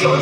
Yo